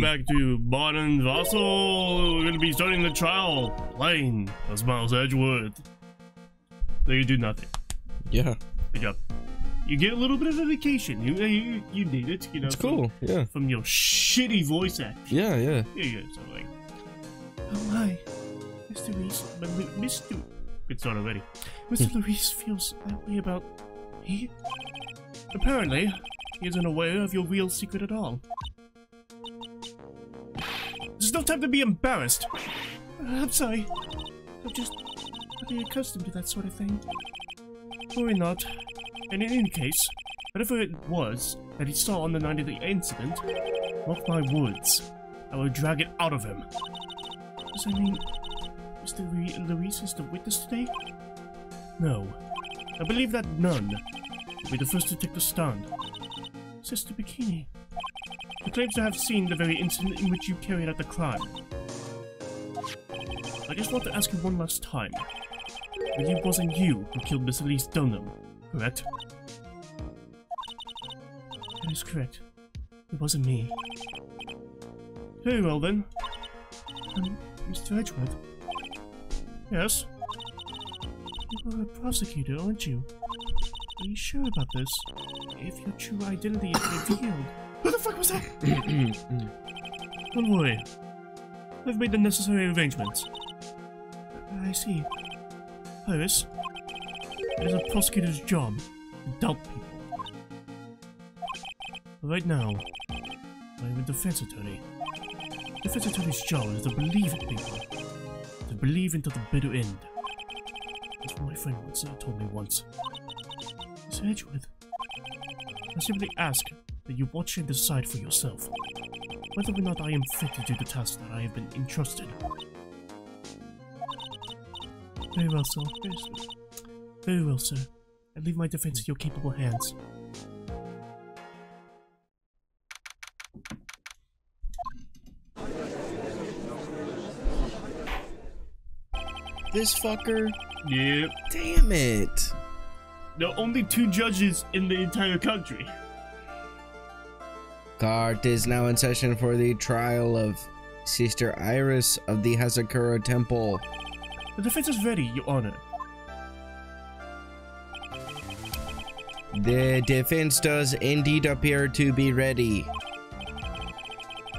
back to Barton Vassal. We're gonna be starting the trial. Playing as Miles Edgeworth. So you do nothing. Yeah. Good job. You get a little bit of a vacation. You you, you need it, you know. It's from- cool. Yeah. From your shitty voice acting. Yeah, yeah. Yeah, yeah. So like, oh hi, Mr. Reese, Mr. Good start already. Mr. Luis hmm. feels that way about me. Apparently, he isn't aware of your real secret at all. There's no time to be embarrassed. Uh, I'm sorry. I'm just getting accustomed to that sort of thing. Worry not. And in any case, whatever it was that he saw on the night of the incident, mark my words, I will drag it out of him. Does that mean Mr. Luis is the witness today? No. I believe that none will be the first to take the stand. Sister Bikini. Who claims to have seen the very incident in which you carried out the crime. I just want to ask you one last time. It wasn't you who killed Miss Elise Deauxnim, correct? That is correct. It wasn't me. Very well then. Um, Mr. Edgeworth. Yes? You are a prosecutor, aren't you? Are you sure about this? If your true identity is revealed. Who the fuck was that? Oh, Don't worry. I've made the necessary arrangements. I see. Iris, it is a prosecutor's job to doubt people. Right now, I am a defense attorney. Defense attorney's job is to believe in people. To believe until the bitter end. That's what my friend once told me once. Miss Edgeworth, I simply ask that you watch and decide for yourself whether or not I am fit to do the task that I have been entrusted. Very well, sir. Very, very well, sir. I leave my defense in your capable hands. This fucker. Yep. Damn it. There are only two judges in the entire country. Court is now in session for the trial of Sister Iris of the Hazakura Temple. The defense is ready, Your Honor. The defense does indeed appear to be ready.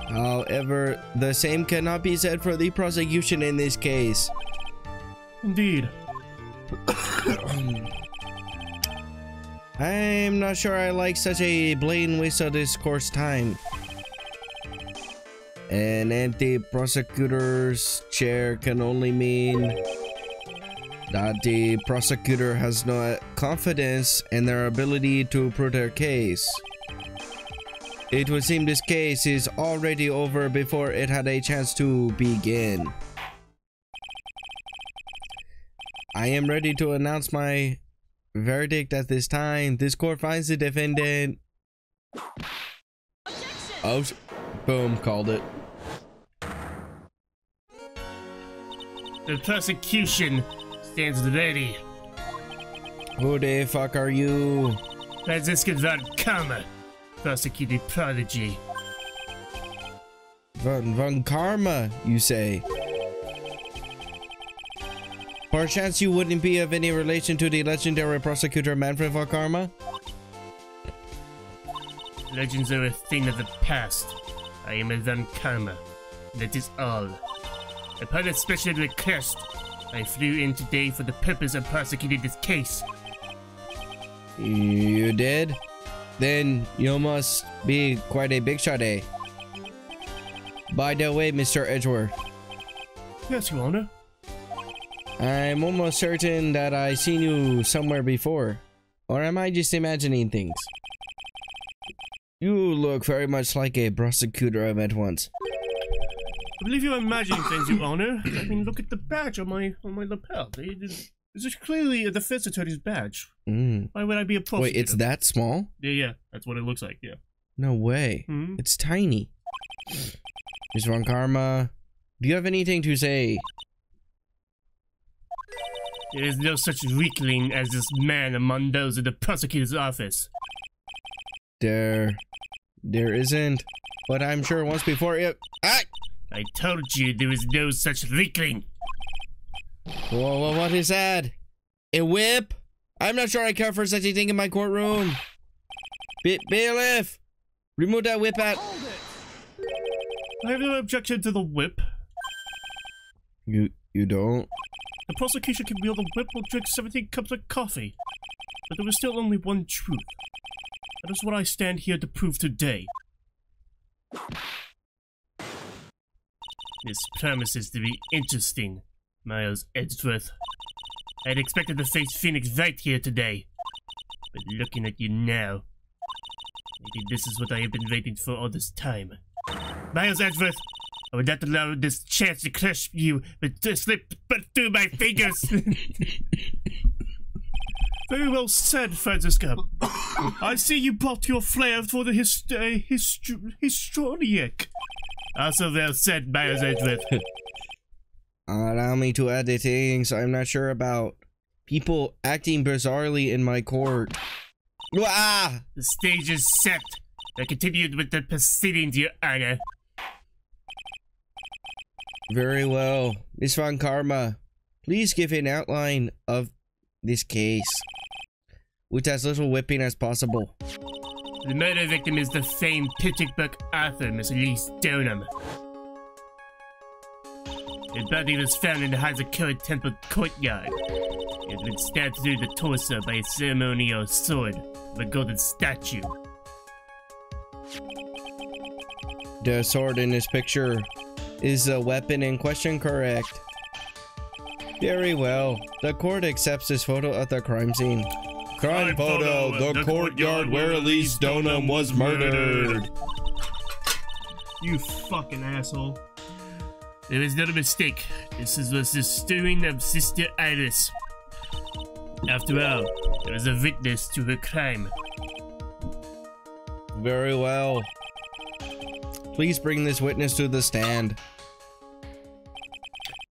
However, the same cannot be said for the prosecution in this case. Indeed. I'm not sure I like such a blatant waste of this court's time. An empty prosecutor's chair can only mean that the prosecutor has no confidence in their ability to prove their case. It would seem this case is already over before it had a chance to begin. I am ready to announce my verdict at this time. This court finds the defendant. Oh, boom, called it. The prosecution stands ready. Who the fuck are you? Franziska von Karma, prosecuted prodigy. Von, von Karma, you say? Perchance you wouldn't be of any relation to the legendary prosecutor Manfred von Karma? Legends are a thing of the past. I am a von Karma. That is all. Upon a special request, I flew in today for the purpose of prosecuting this case. You did? Then you must be quite a big shot, eh? By the way, Mr. Edgeworth, Yes, Your Honor. I'm almost certain that I seen you somewhere before. Or am I just imagining things? You look very much like a prosecutor I met once. I believe you're imagining things, Your Honor. I mean, look at the badge on my on my lapel. It is, this is clearly a defense attorney's badge. Mm. Why would I be a prosecutor? Wait, it's that small? Yeah, yeah. That's what it looks like. Yeah. No way. hmm It's tiny. Ms. Von Karma, do you have anything to say? There is no such weakling as this man among those in the prosecutor's office. There, there isn't. but I'm sure once before it. Ah! I told you there was no such weakling. Whoa, whoa, what is that? A whip? I'm not sure I care for such a thing in my courtroom. Ba bailiff, remove that whip out. I have no objection to the whip. You you don't? The prosecution can wield a whip or drink 17 cups of coffee. But there is still only one truth. That is what I stand here to prove today. This promises to be interesting, Miles Edgeworth. I had expected to face Phoenix right here today. But looking at you now, maybe this is what I have been waiting for all this time. Miles Edgeworth, I would not allow this chance to crush you, but to slip but through my fingers. Very well said, Franziska. I see you brought your flair for the hist- uh, hist- histrionic. Also well said, Miles Edgeworth. Allow me to add the things I'm not sure about. People acting bizarrely in my court. Ah! The stage is set. I continued with the proceedings, Your Honor. Very well. Miss Von Karma, please give an outline of this case. With as little whipping as possible. The murder victim is the famed picture book author, Miss Lee Deauxnim. His body was found in the Hazakura Temple courtyard. He had been stabbed through the torso by a ceremonial sword of a golden statue. The sword in this picture is the weapon in question correct? Very well. The court accepts this photo of the crime scene. Crime photo, the, courtyard where Elise Deauxnim was murdered. You fucking asshole. There is not a mistake. This is was the stewing of Sister Iris. After all, there was a witness to her crime. Very well. Please bring this witness to the stand.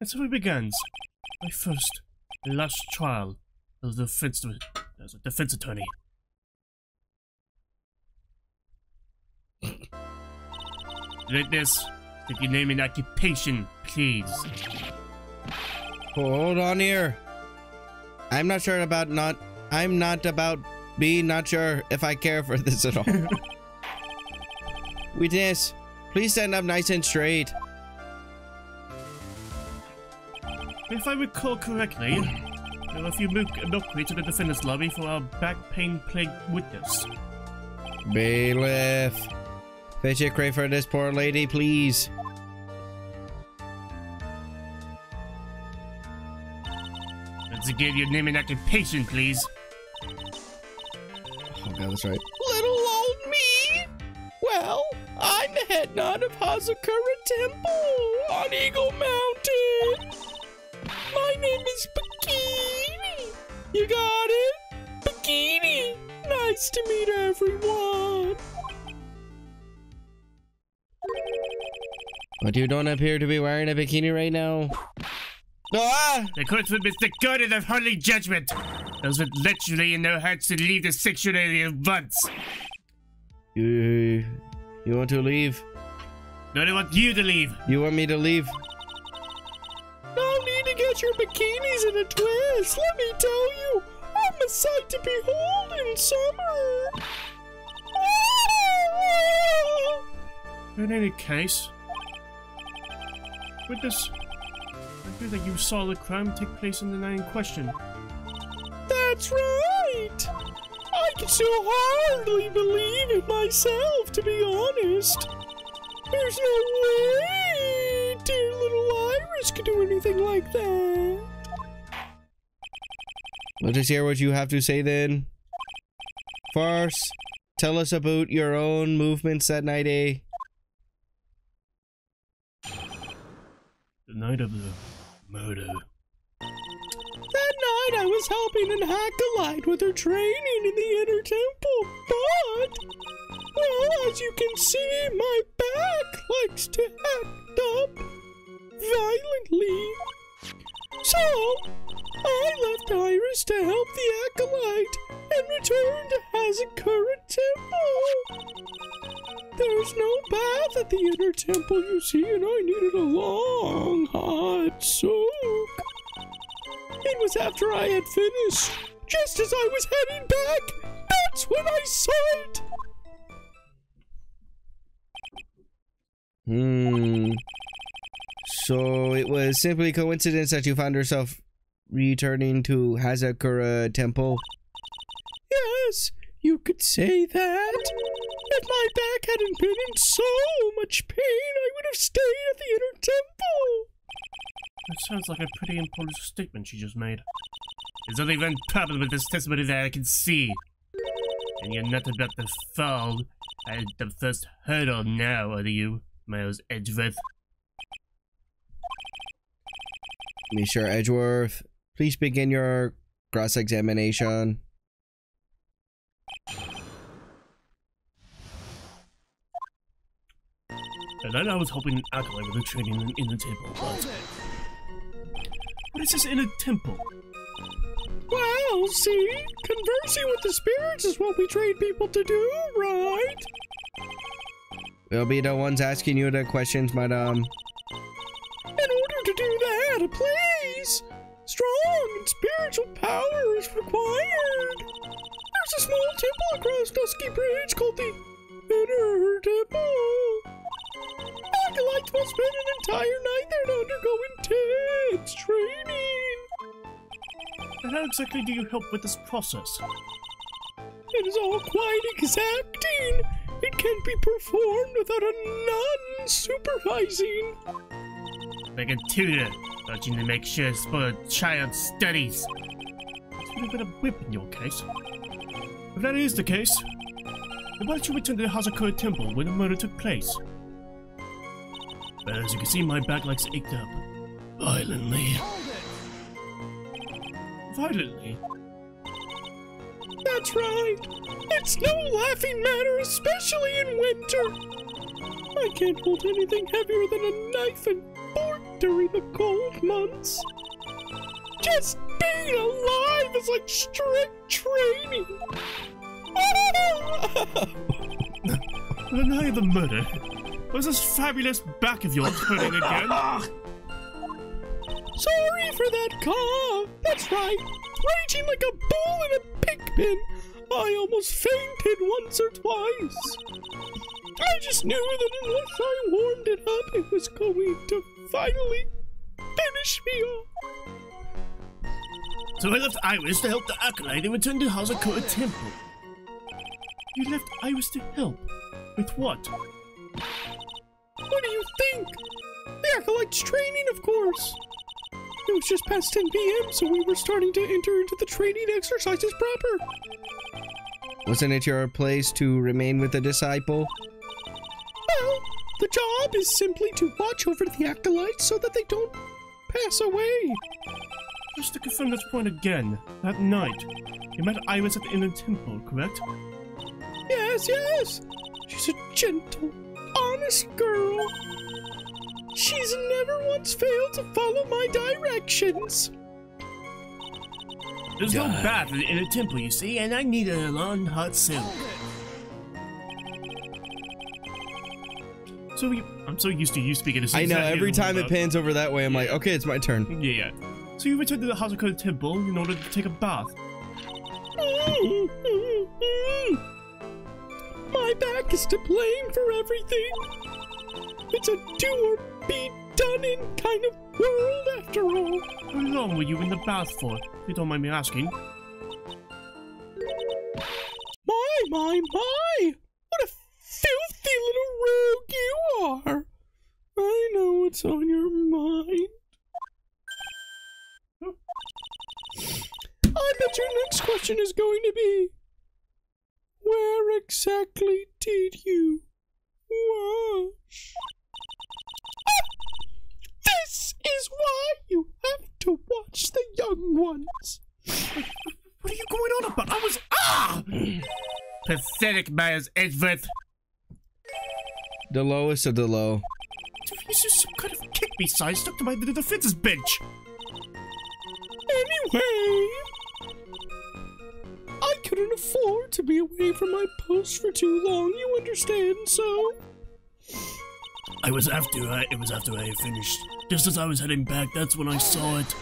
And so it begins. My first and last trial as a defense, as a defense attorney. Witness, take your name and occupation, please. Hold on here. I'm not sure about not. I'm not about being not sure if I care for this at all. Witness, please stand up nice and straight. If I recall correctly, there were a few milk milkweeds in the defendant's lobby for our back pain plague witness. Bailiff, fetch a crate for this poor lady, please. Let's get your name and occupation, please. Oh god, that's right. Little old me. Well, I'm the head nun of Hazakura Temple on Eagle Mountain. My name is Bikini. You got it? Bikini. Nice to meet everyone. But you don't appear to be wearing a bikini right now. Ah! The court would the God of holy judgment. Those with literally in their hearts to leave the sanctuary at once. You, you want to leave? No, I want you to leave. You want me to leave? No need to get your bikinis in a twist. Let me tell you, I'm a sight to behold in summer. In any case, witness, I feel that you saw the crime take place in the night in question. That's right. I can still hardly believe it myself, to be honest. There's no way little Iris could do anything like that. Let us hear what you have to say then. First, tell us about your own movements that night, eh? The night of the murder. That night I was helping an acolyte with her training in the inner temple, but... Well, as you can see, my back likes to act up violently. So, I left Iris to help the Acolyte and returned to Hazakura Temple. There's no bath at the inner temple, you see, and I needed a long, hot soak. It was after I had finished, just as I was heading back. That's when I saw it. Hmm. So it was simply coincidence that you found yourself returning to Hazakura Temple? Yes, you could say that. If my back hadn't been in so much pain, I would have stayed at the inner temple. That sounds like a pretty important statement she just made. There's only one problem with this testimony that I can see. And you're not about to fall at the first hurdle now, are you, Miles Edgeworth? Mr. Edgeworth, please begin your cross-examination. And then I was hoping Acolyte would training in, in the temple, but... What is this in a temple? Well, see, conversing with the spirits is what we train people to do, right? We'll be the ones asking you the questions, madam. In order to do that, please, strong and spiritual power is required. There's a small temple across Dusky Bridge called the Inner Temple. Acolytes will spend an entire night there to undergo intense training. And how exactly do you help with this process? It is all quite exacting. It can't be performed without a nun supervising. Like a tutor, watching to make sure to spoil a child's studies. Bit of a whip in your case. If that is the case, then why don't you return to the Hazakura Temple where the murder took place? But as you can see, my back likes ached up. Violently. Violently? That's right. It's no laughing matter, especially in winter. I can't hold anything heavier than a knife and during the cold months. Just being alive is like strict training. Of the murder, was this fabulous back of yours hurting again? Sorry for that cough. That's right. Raging like a bull in a pig pen. I almost fainted once or twice. I just knew that unless I warmed it up, it was going to finally finish me off. So I left Iris to help the Acolyte and returned to Hazakura Temple. You left Iris to help? With what? What do you think? The Acolyte's training, of course. It was just past 10 p.m., so we were starting to enter into the training exercises proper. Wasn't it your place to remain with the disciple? Well, the job is simply to watch over the Acolytes so that they don't pass away. Just to confirm this point again, that night, you met Iris at the Inner Temple, correct? Yes, yes. She's a gentle, honest girl. She's never once failed to follow my directions. There's no bath in the Inner Temple, you see, and I need a long hot silk. So I'm so used to you speaking. I know, every time it pans over that way, I'm like, okay, it's my turn. Yeah, yeah. So you returned to the Hazakura Temple in order to take a bath. My back is to blame for everything. It's a do or be done in kind of world after all. How long were you in the bath for, if you don't mind me asking? My, my, my! What a filthy little rogue you are! I know what's on your mind. I bet your next question is going to be Where exactly did you wash? This is why you have to watch the young ones. What are you going on about? I was ah! Pathetic, Miles Edgeworth. The lowest of the low. This is some kind of kick me size stuck to my the defense's bench. Anyway, I couldn't afford to be away from my post for too long, you understand, so? I was after I, it was after I finished. Just as I was heading back, that's when I saw it.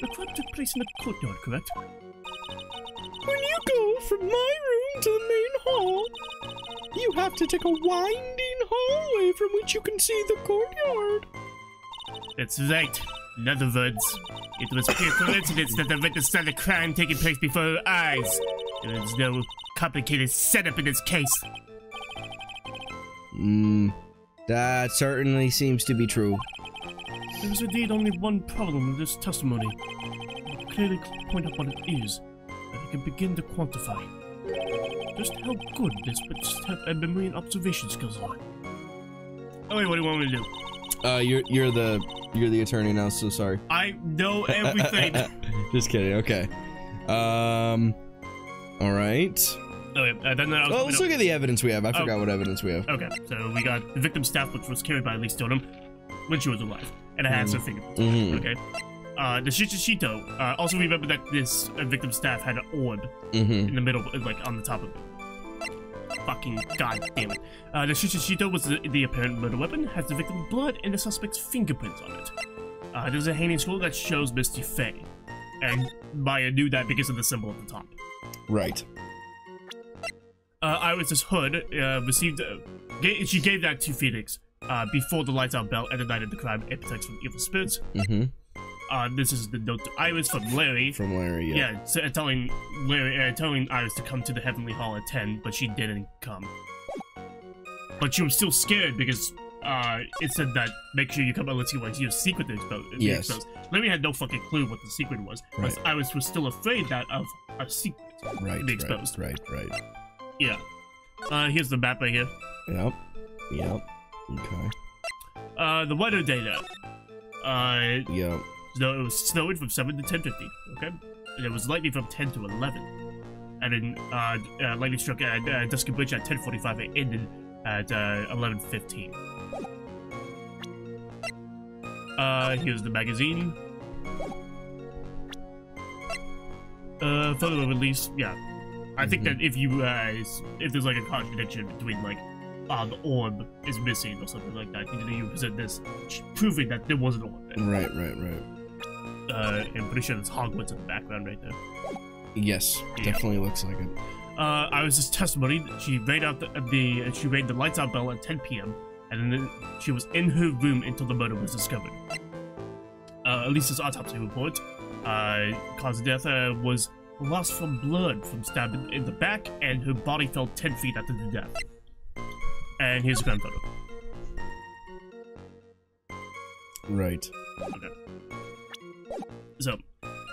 The crime took place in the courtyard, correct? When you go from my room to the main hall, you have to take a winding hallway from which you can see the courtyard. That's right. In other words, it was pure coincidence that the witness saw the crime taking place before her eyes. There is no complicated setup in this case. Hmm, that certainly seems to be true. There is indeed only one problem with this testimony. I will clearly point out what it is, and I can begin to quantify. Just how good this witness have a memory and observation skills are. Oh wait, what do you want me to do? Uh, you're you're the you're the attorney now, so sorry. I know everything. Just kidding. Okay. Um. All right. okay, uh, then I was, Oh, let's look at the evidence we have. I Oh. forgot what evidence we have. Okay, so we got the victim's staff, which was carried by Lee Stoneham when she was alive, and it has her fingerprints. Mhm. Okay. Uh, the Shichishito, uh, also remember that this uh, victim's staff had an orb Mm-hmm. in the middle, like on the top of it. Fucking god damn it. Uh, the Shichishito was the, the apparent murder weapon, has the victim's blood and the suspect's fingerprints on it. Uh, there's a hanging scroll that shows Misty Fey, and Maya knew that because of the symbol at the top. Right. uh, Iris's hood uh, received. Uh, ga- she gave that to Phoenix uh, before the lights out bell and the night of the crime. It protects from evil spirits. Mm-hmm. Uh, this is the note to Iris from Larry. From Larry. Yeah. yeah, so, uh, telling Larry, uh, telling Iris to come to the Heavenly Hall at ten, but she didn't come. But she was still scared because uh, it said that make sure you come unless you want your secret to expose. Yes. exposed. Larry had no fucking clue what the secret was. but Right. Iris was still afraid that of a secret. Right. be Right. exposed. Right. Right. Yeah. Uh, here's the map right here. Yep. Yep. Okay. Uh, the weather data. Uh, Yep. Snow, it was snowing from 7 to 10.50, okay? And it was lightning from 10 to 11. And then, uh, uh lightning struck at uh, Dusky Bridge at 10.45 and ended at, uh, 11.15. Uh, here's the magazine. Uh, photo release, yeah. I think that if you, uh, if there's like a contradiction between, like, uh, the orb is missing or something like that, you, you present this proving that there was an orb there Right. Right. Right. Uh, I'm pretty sure there's Hogwarts in the background right there. Yes. Yeah. Definitely looks like it. Uh, I was just testimony. She rang out the, the she rang the lights out bell at 10 p.m. and then she was in her room until the murder was discovered. Uh, Elisa's autopsy report, uh, cause of death uh, was loss from blood from stabbing in the back, and her body fell 10 feet after the death. And here's a crime photo. Right. Okay. So,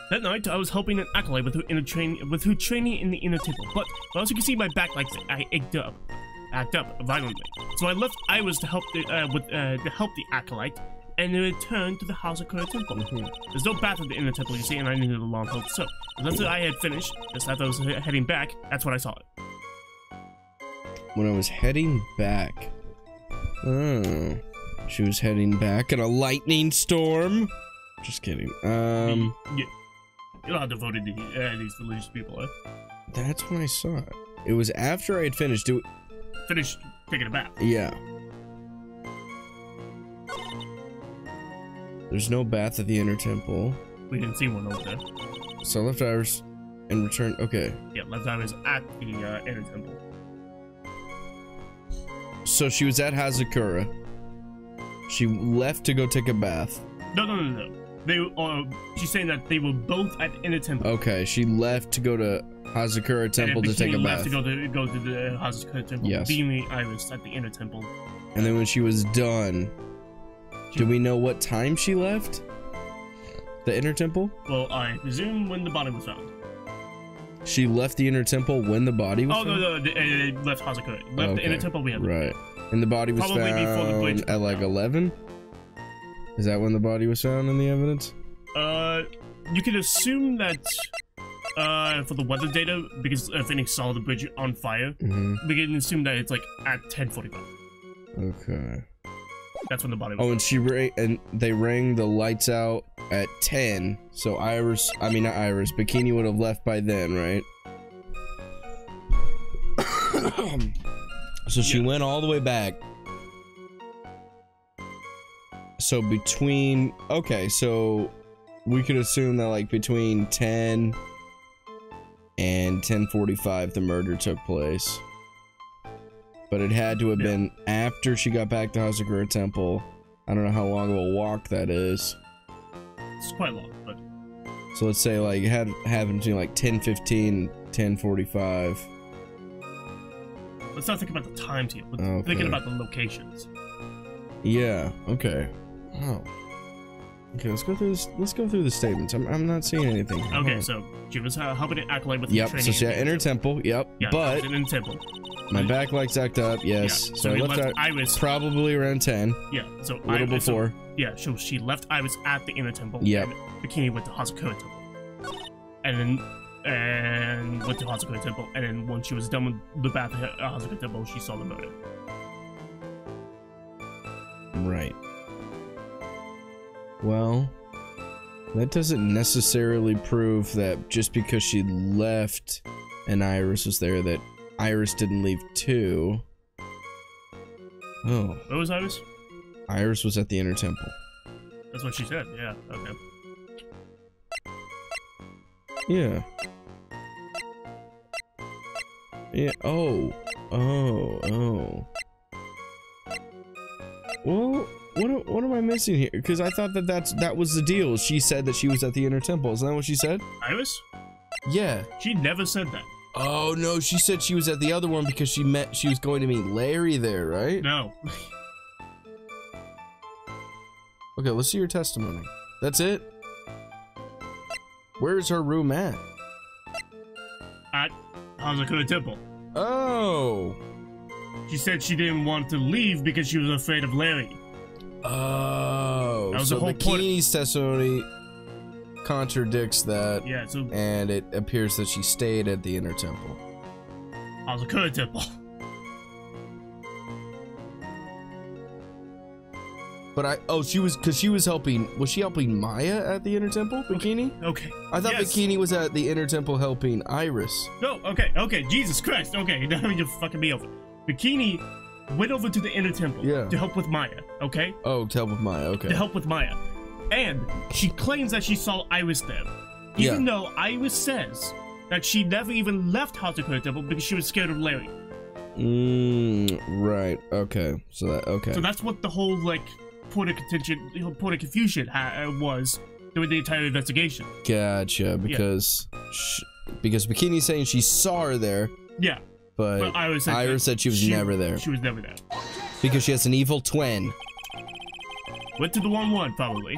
that night I was helping an acolyte with her inner train with her training in the inner temple, but, but as you can see, my back like I ached up, act up violently. So I left Iris to help the uh, with uh, to help the acolyte, and then returned to the Hazakura temple. There's no bath at the inner temple, you see, and I needed a long coat. So, after I had finished, just after I was heading back, that's when I saw it. When I was heading back. Oh. She was heading back in a lightning storm. Just kidding. Um. yeah. You're not devoted to uh, these religious people, eh? That's when I saw it. It was after I had finished. Do Finished taking a bath. yeah. There's no bath at the inner temple, We didn't see one over there. so I left Iris and returned. Okay, Yeah, left Iris at the uh, inner temple. so she was at Hazakura. She left to go take a bath. No, no, no, no. They uh, she's saying that they were both at inner temple. Okay, she left to go to Hazakura temple to take a bath. to go to go to the Hazakura temple. Yes. Leaving Iris at the inner temple. And then when she was done, do we know what time she left? The inner temple? Well, I presume when the body was found. She left the inner temple when the body was Oh no, found? no, they, they left Hazakura. Left the inner temple. We have Right. And the body was Probably before the found at like. 11? Is that when the body was found in the evidence? Uh, you can assume that. Uh, for the weather data, because uh, Phoenix saw the bridge on fire, hmm we can assume that it's like at 10:45. Okay. That's when the body was. Oh, and she ra- and they rang the lights out at 10. So Iris, I mean not Iris, Bikini would have left by then, right? so she Yeah. went all the way back. So between okay, so we could assume that like between 10 and 10:45 the murder took place. But it had to have Yeah. been after she got back to Hazakura Temple. I don't know how long of a walk that is. It's quite long, but So let's say like it had happened between like 10:15 10:45. let's not think about the times here. We're Okay. thinking about the locations. Yeah. Okay. Oh. Okay. Let's go through this. Let's go through the statements. I'm, I'm not seeing anything. here. Okay, Hold so she was uh, helping an acolyte with the Yep. training. So she had inner temple. Yep. yeah, but in the temple. my back leg's act up. Yes. Yeah, So, so I we left left Iris. probably around 10. Yeah, so A little I, so- before. yeah, so she left Iris at the inner temple. Yep. Bikini went to Hazakura temple, and then and went to Hazakura temple, and then when she was done with the bath at Hazakura temple, she saw the motive. Right. Well, that doesn't necessarily prove that just because she left and Iris was there, that Iris didn't leave too. Oh, What was Iris? Iris was at the inner temple. That's what she said. Yeah. Okay. Yeah. Yeah. Oh. Oh. Oh. Well, what am- what am I missing here? Because I thought that that's that was the deal. She said that she was at the inner temple. Isn't that what she said? Iris? Yeah. She never said that. Oh no, she said she was at the other one because she met she was going to meet Larry there, right? No. Okay, let's see your testimony. That's it. Where's her room at? at Hazakura temple. Oh. She said she didn't want to leave because she was afraid of Larry. Oh. That was so the whole point- Bikini's testimony contradicts that, Yeah, so and it appears that she stayed at the inner temple. Hazakura temple. But I oh she was because she was helping was she helping Maya at the inner temple Bikini? Okay. I thought Yes. Bikini was at the inner temple helping Iris. No, okay, okay, Jesus Christ, okay, now you're fucking me over. Bikini went over to the inner temple Yeah. to help with Maya, okay? Oh, to help with Maya. Okay. To help with Maya. And she claims that she saw Iris there. Even though Iris says that she never even left Hazakura temple because she was scared of Larry. Mm, right. Okay. So that okay. So that's what the whole, like, point of contention, point of confusion ha- uh, was during the entire investigation. gotcha. Because sh- because Bikini's saying she saw her there, Yeah, but, but Iris said, Iris said she was never there She was never there. because she has an evil twin. Went to the wrong one, probably.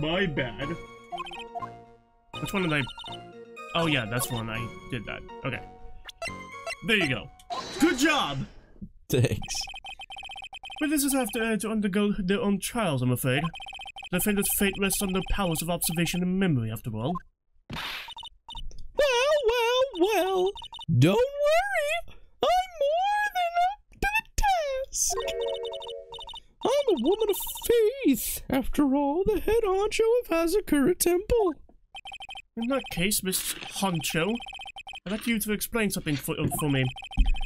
My bad. Which one did I... Oh yeah, that's one I did that. Okay. There you go. Good job! Thanks. Witnesses have to, uh, to undergo their own trials, I'm afraid. The defendant's fate rests on their powers of observation and memory, after all. Well. Don't worry. I'm more than up to the task. I'm a woman of faith, after all, the head honcho of Hazakura Temple. In that case, Miss Honcho, I'd like you to explain something for, uh, for me.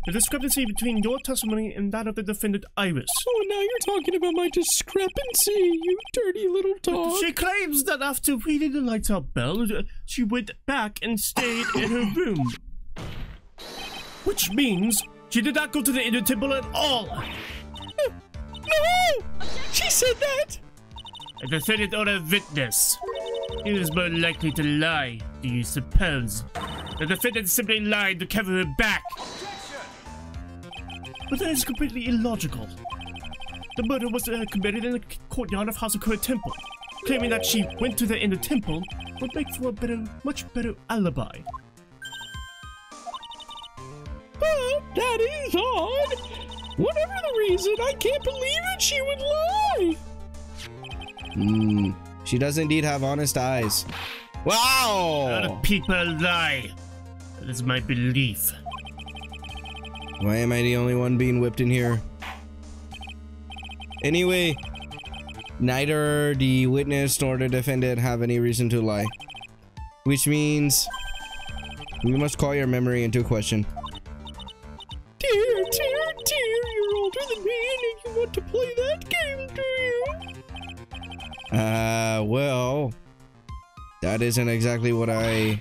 The discrepancy between your testimony and that of the defendant Iris. Oh, now you're talking about my discrepancy, you dirty little dog. She claims that after reading the lights out bell, uh, she went back and stayed in her room. Which means she did not go to the inner temple at all. No! She said that! A defendant or a witness. He is more likely to lie, do you suppose? The defendant simply lied to cover her back. But that is completely illogical. The murder was uh, committed in the courtyard of Hazakura Temple. Claiming that she went to the inner temple would make for a better, much better alibi. Oh, that is odd. Whatever the reason, I can't believe that she would lie. Hmm. She does indeed have honest eyes. A lot Wow! of people lie. That is my belief. Why am I the only one being whipped in here? Anyway, Neither the witness nor the defendant have any reason to lie. Which means we must call your memory into question. Dear, dear, dear, you're older than me and you want to play that game, do you? Uh, well, that isn't exactly what I...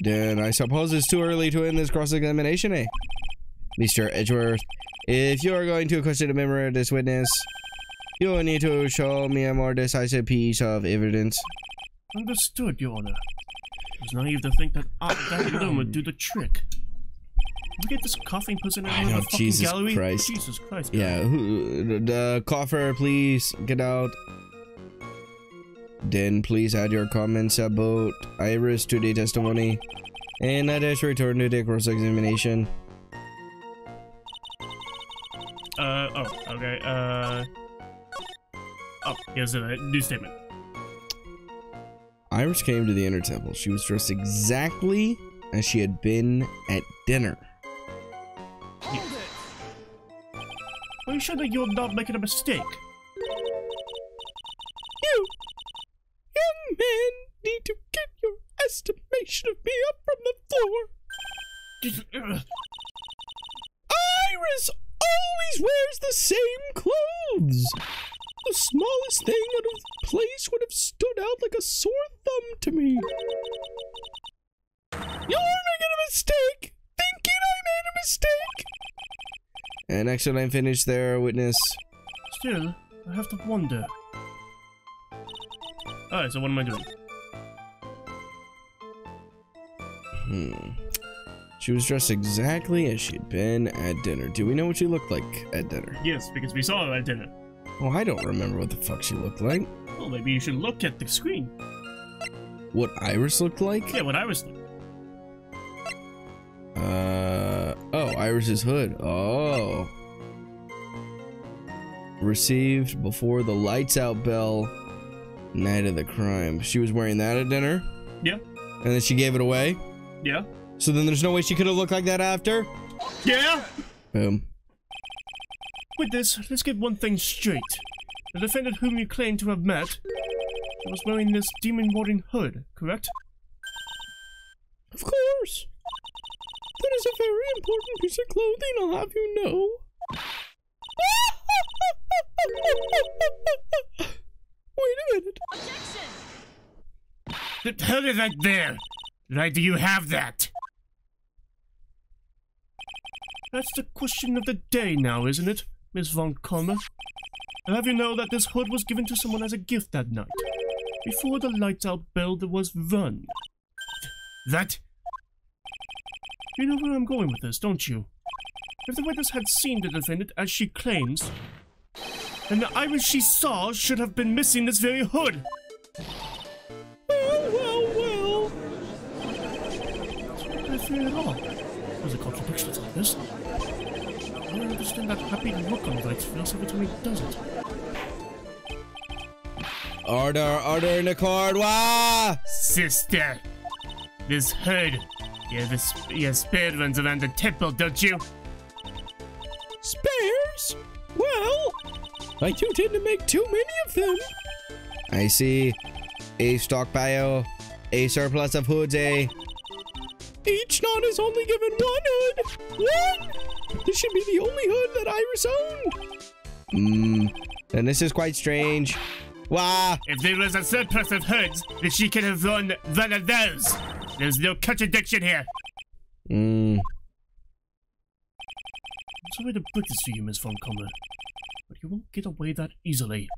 Then I suppose it's too early to end this cross-examination, eh? Mr. Edgeworth, if you are going to question the memory of this witness, you will need to show me a more decisive piece of evidence. Understood, Your Honor. It was naive to think that that alone would do the trick. We get this coughing person out of the fucking Jesus gallery? Christ. Jesus Christ. Yeah, who, the coffer, please get out. Then please add your comments about Iris to the testimony. And let us return to the cross-examination. Uh, oh, okay, uh... Oh, here's a new statement. Iris came to the inner temple. She was dressed exactly as she had been at dinner. Are you sure that you're not making a mistake? Young man, need to get your estimation of me up from the floor. Iris always wears the same clothes. The smallest thing out of place would have stood out like a sore thumb to me. You're making a mistake. Thinking I made a mistake. And next time I'm finished there, witness. Still, I have to wonder. Alright, so what am I doing? Hmm. She was dressed exactly as she'd been at dinner. Do we know what she looked like at dinner? Yes, because we saw her at dinner. Oh, I don't remember what the fuck she looked like. Well, maybe you should look at the screen. What Iris looked like? Yeah, what Iris was thinking. Uh oh, Iris's hood. Oh. Received before the lights out bell night of the crime. She was wearing that at dinner? Yeah. And then she gave it away? Yeah? So then there's no way she could have looked like that after? Yeah? Boom. With this, let's get one thing straight. The defendant whom you claim to have met was wearing this demon warden hood, correct? Of course. That is a very important piece of clothing, I'll have you know. Wait a minute. The hood is right there. Right, do you have that? That's the question of the day now, isn't it, Miss Von Karma? I'll have you know that this hood was given to someone as a gift that night, before the lights out bell was run. That? You know where I'm going with this, don't you? If the witness had seen the defendant as she claims, then the Iris she saw should have been missing this very hood. Well, well, well. I fear at all. There's a contradiction like this. I don't understand that happy look on Wright's face every time he does it. Order, order in the court. Wah! Sister, this hood. Yeah, this yeah, spare runs around the temple, don't you? I do tend to make too many of them. I see. A stockpile, a surplus of hoods, a. Each knot is only given one hood. One! This should be the only hood that Iris owned. Hmm. And this is quite strange. Wah! If there was a surplus of hoods, then she could have worn one of those. There's no contradiction here. Hmm. I'm sorry to put this to you, Miss Von Karma, but you won't get away that easily.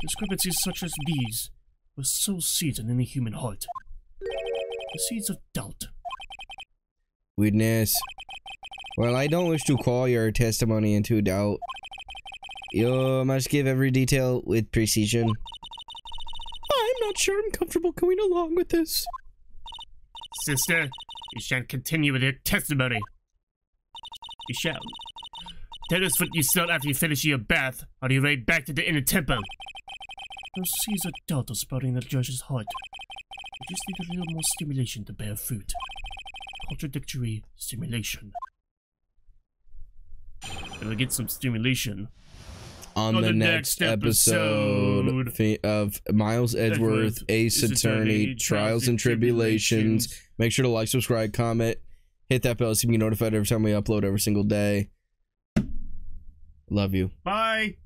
Discrepancies such as these will sow seeds in any human heart. The seeds of doubt. Witness. Well, I don't wish to call your testimony into doubt. You must give every detail with precision. I'm not sure I'm comfortable going along with this. Sister, you shan't continue with your testimony. You shall. Tell us what you saw after you finish your bath, or you ride back to the inner temple. Those seeds of doubt are sprouting in the judge's heart. We just need a little more stimulation to bear fruit. Contradictory stimulation. It'll get some stimulation. on, the, next, episode, fi- of Miles Edgeworth, Edgeworth, Ace Ace Attorney, Attorney, Trials and Tribulations. Make sure to like, subscribe, comment, hit that bell so you can be notified every time we upload every single day. Love you. Bye.